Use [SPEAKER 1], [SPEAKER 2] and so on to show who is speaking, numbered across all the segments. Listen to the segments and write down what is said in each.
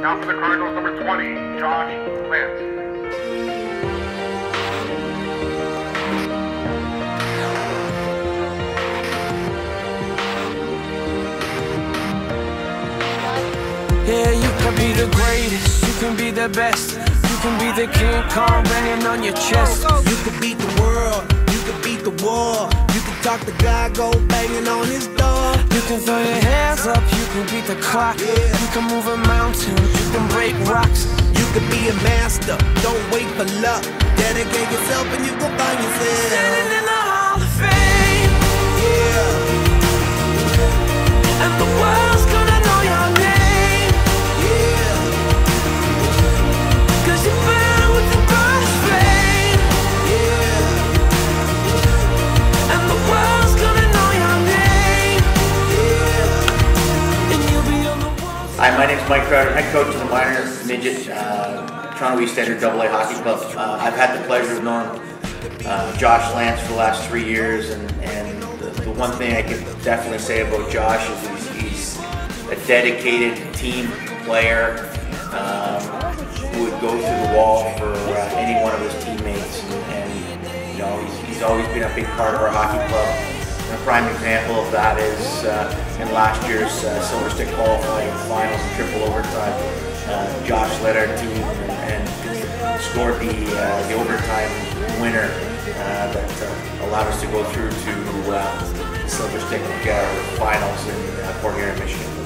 [SPEAKER 1] Now for the Cardinals, number 20, Josh Lantz.
[SPEAKER 2] Yeah, you can be the greatest, you can be the best, you can be the King Kong banging on your chest. You
[SPEAKER 3] could beat the world, you could beat the war. You could talk to God, go banging on his door.
[SPEAKER 2] You can throw your hands up, you can beat the clock. You can move a mountain, you can break rocks.
[SPEAKER 4] Mike Crowder, head coach of the minor midget uh, Toronto East Standard AA Hockey Club. Uh, I've had the pleasure of knowing uh, Josh Lantz for the last three years, and, and the, the one thing I can definitely say about Josh is he's, he's a dedicated team player um, who would go through the wall for uh, any one of his teammates, and, and you know he's, he's always been a big part of our hockey club. A prime example of that is uh, in last year's uh, Silver Stick qualifying finals and triple overtime. Uh, Josh led our team and, and scored the uh, the overtime winner uh, that uh, allowed us to go through to the Silver Stick finals in Port Huron, Michigan.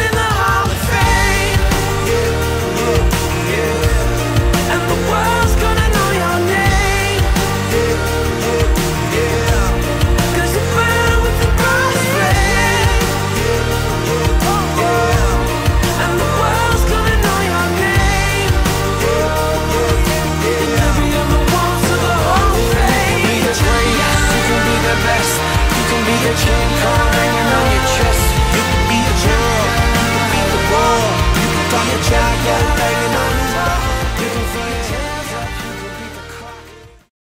[SPEAKER 2] be the king crown hanging on your chest.
[SPEAKER 3] You can be a jewel. You can be the bull. You can throw your jacket hanging on the wall.
[SPEAKER 2] You can fight.